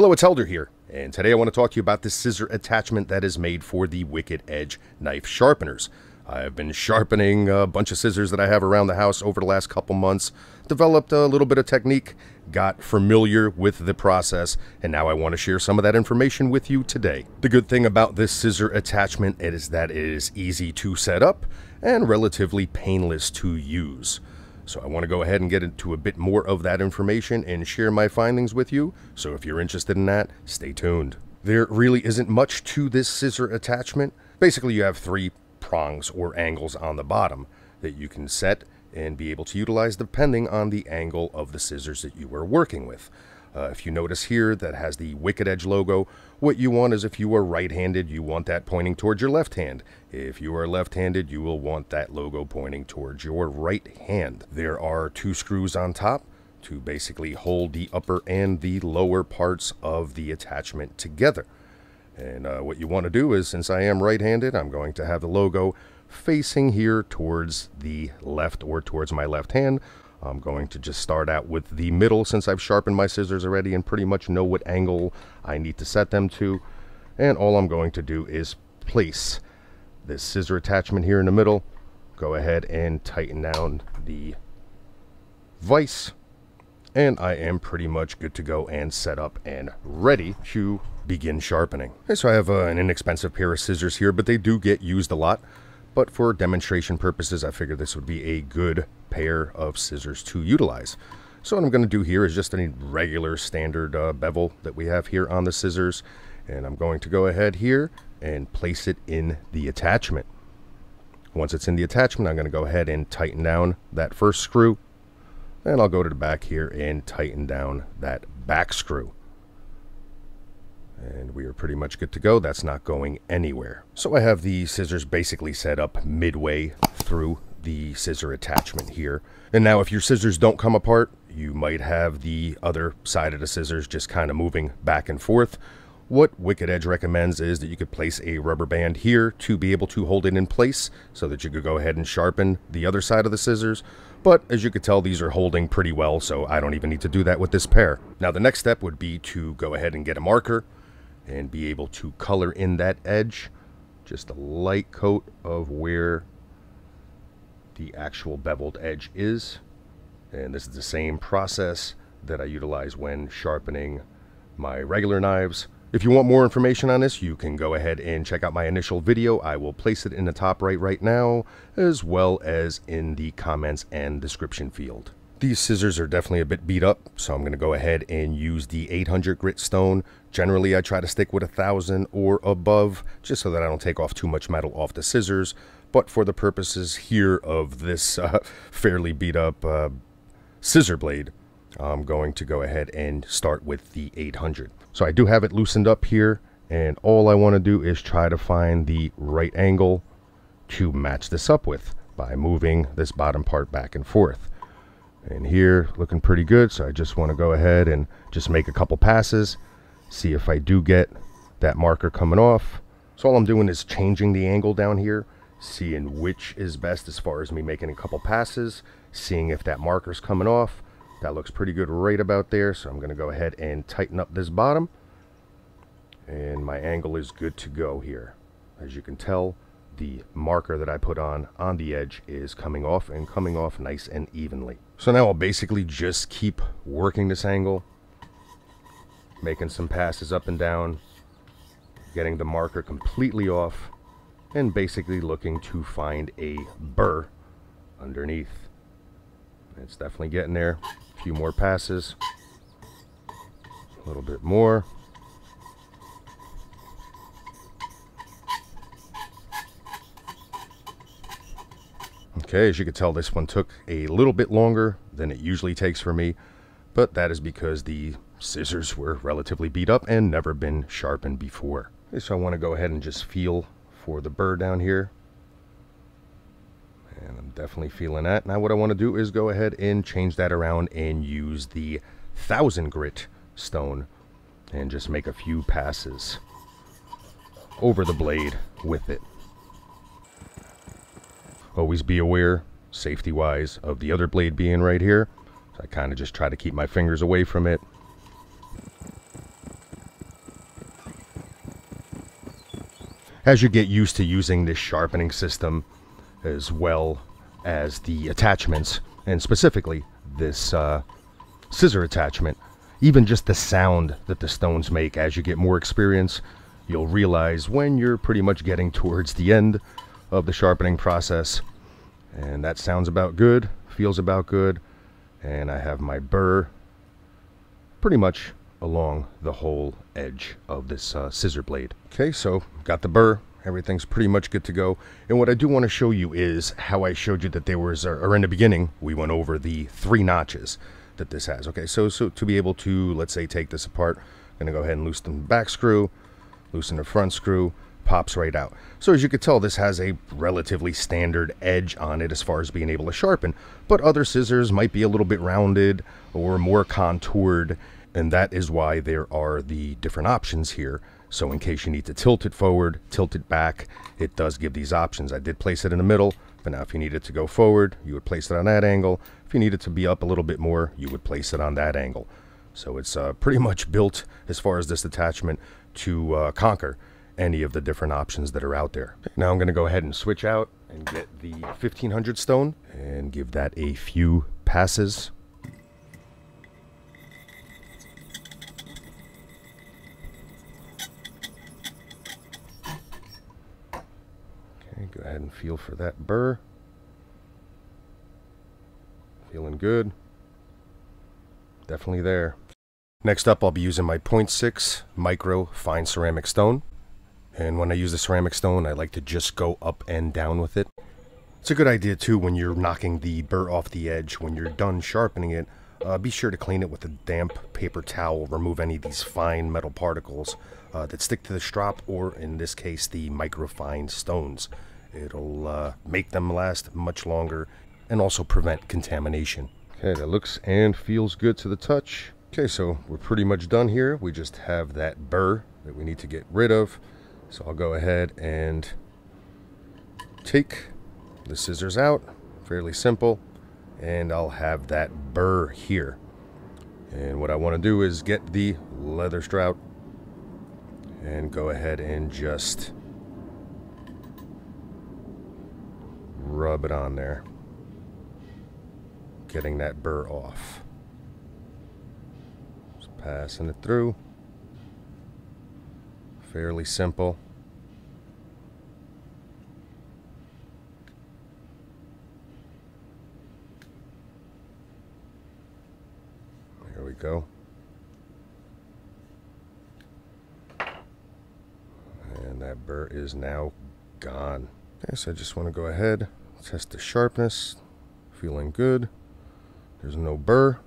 Hello, it's Helder here, and today I want to talk to you about this scissor attachment that is made for the Wicked Edge knife sharpeners. I've been sharpening a bunch of scissors that I have around the house over the last couple months, developed a little bit of technique, got familiar with the process, and now I want to share some of that information with you today. The good thing about this scissor attachment is that it is easy to set up and relatively painless to use. So I want to go ahead and get into a bit more of that information and share my findings with you. So if you're interested in that, stay tuned. There really isn't much to this scissor attachment. Basically, you have three prongs or angles on the bottom that you can set and be able to utilize depending on the angle of the scissors that you are working with. Uh, if you notice here that has the Wicked Edge logo, what you want is if you are right-handed, you want that pointing towards your left hand. If you are left-handed, you will want that logo pointing towards your right hand. There are two screws on top to basically hold the upper and the lower parts of the attachment together. And uh, what you want to do is, since I am right-handed, I'm going to have the logo facing here towards the left or towards my left hand I'm going to just start out with the middle since I've sharpened my scissors already and pretty much know what angle I need to set them to. And all I'm going to do is place this scissor attachment here in the middle. Go ahead and tighten down the vise. And I am pretty much good to go and set up and ready to begin sharpening. Okay, so I have uh, an inexpensive pair of scissors here, but they do get used a lot. But for demonstration purposes, I figured this would be a good pair of scissors to utilize. So what I'm going to do here is just a regular standard uh, bevel that we have here on the scissors. And I'm going to go ahead here and place it in the attachment. Once it's in the attachment, I'm going to go ahead and tighten down that first screw. And I'll go to the back here and tighten down that back screw. And we are pretty much good to go. That's not going anywhere. So I have the scissors basically set up midway through the scissor attachment here. And now if your scissors don't come apart, you might have the other side of the scissors just kind of moving back and forth. What Wicked Edge recommends is that you could place a rubber band here to be able to hold it in place so that you could go ahead and sharpen the other side of the scissors. But as you could tell, these are holding pretty well, so I don't even need to do that with this pair. Now the next step would be to go ahead and get a marker and be able to color in that edge. Just a light coat of where the actual beveled edge is. And this is the same process that I utilize when sharpening my regular knives. If you want more information on this, you can go ahead and check out my initial video. I will place it in the top right right now, as well as in the comments and description field. These scissors are definitely a bit beat up, so I'm going to go ahead and use the 800 grit stone. Generally, I try to stick with a 1000 or above, just so that I don't take off too much metal off the scissors. But for the purposes here of this uh, fairly beat up uh, scissor blade, I'm going to go ahead and start with the 800. So I do have it loosened up here, and all I want to do is try to find the right angle to match this up with by moving this bottom part back and forth and here looking pretty good so I just want to go ahead and just make a couple passes see if I do get that marker coming off. So all I'm doing is changing the angle down here seeing which is best as far as me making a couple passes seeing if that marker's coming off. That looks pretty good right about there so I'm gonna go ahead and tighten up this bottom. And my angle is good to go here. As you can tell the marker that I put on on the edge is coming off and coming off nice and evenly. So now I'll basically just keep working this angle, making some passes up and down, getting the marker completely off, and basically looking to find a burr underneath. It's definitely getting there. A few more passes. A little bit more. Okay, as you can tell, this one took a little bit longer than it usually takes for me, but that is because the scissors were relatively beat up and never been sharpened before. Okay, so I want to go ahead and just feel for the burr down here. And I'm definitely feeling that. Now what I want to do is go ahead and change that around and use the thousand grit stone and just make a few passes over the blade with it. Always be aware, safety-wise, of the other blade being right here. So I kind of just try to keep my fingers away from it. As you get used to using this sharpening system, as well as the attachments, and specifically this uh, scissor attachment, even just the sound that the stones make as you get more experience, you'll realize when you're pretty much getting towards the end of the sharpening process and that sounds about good, feels about good. And I have my burr pretty much along the whole edge of this uh, scissor blade. Okay, so got the burr, everything's pretty much good to go. And what I do want to show you is how I showed you that there was, uh, or in the beginning, we went over the three notches that this has. Okay, so, so to be able to, let's say, take this apart, I'm to go ahead and loosen the back screw, loosen the front screw, pops right out. So as you can tell, this has a relatively standard edge on it as far as being able to sharpen, but other scissors might be a little bit rounded or more contoured, and that is why there are the different options here. So in case you need to tilt it forward, tilt it back, it does give these options. I did place it in the middle, but now if you need it to go forward, you would place it on that angle. If you need it to be up a little bit more, you would place it on that angle. So it's uh, pretty much built as far as this attachment to uh, conquer any of the different options that are out there. Now I'm going to go ahead and switch out and get the 1500 stone and give that a few passes. Okay, go ahead and feel for that burr. Feeling good. Definitely there. Next up, I'll be using my 0.6 micro fine ceramic stone. And when I use the ceramic stone, I like to just go up and down with it. It's a good idea too when you're knocking the burr off the edge. When you're done sharpening it, uh, be sure to clean it with a damp paper towel. Remove any of these fine metal particles uh, that stick to the strop or in this case the microfine stones. It'll uh, make them last much longer and also prevent contamination. Okay, that looks and feels good to the touch. Okay, so we're pretty much done here. We just have that burr that we need to get rid of. So I'll go ahead and take the scissors out, fairly simple, and I'll have that burr here. And what I want to do is get the leather strop and go ahead and just rub it on there, getting that burr off. Just passing it through fairly simple. There we go. And that burr is now gone. Okay, so I just want to go ahead, test the sharpness. Feeling good. There's no burr.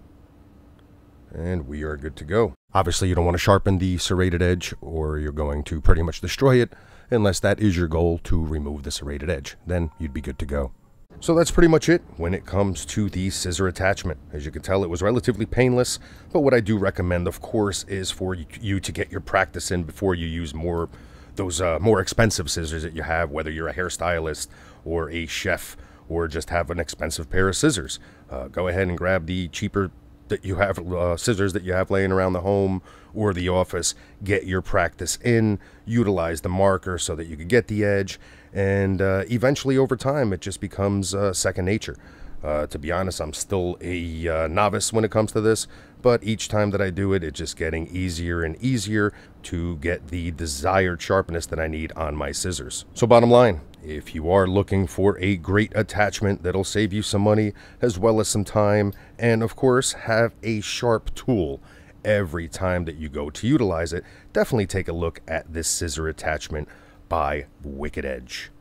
And we are good to go. Obviously, you don't want to sharpen the serrated edge or you're going to pretty much destroy it unless that is your goal to remove the serrated edge. Then you'd be good to go. So that's pretty much it when it comes to the scissor attachment. As you can tell, it was relatively painless, but what I do recommend, of course, is for you to get your practice in before you use more those uh, more expensive scissors that you have, whether you're a hairstylist or a chef or just have an expensive pair of scissors. Uh, go ahead and grab the cheaper that you have uh, scissors that you have laying around the home or the office get your practice in utilize the marker so that you can get the edge and uh, eventually over time it just becomes uh, second nature. Uh, to be honest i'm still a uh, novice when it comes to this but each time that i do it it's just getting easier and easier to get the desired sharpness that i need on my scissors. So bottom line if you are looking for a great attachment that'll save you some money as well as some time, and of course have a sharp tool every time that you go to utilize it, definitely take a look at this scissor attachment by Wicked Edge.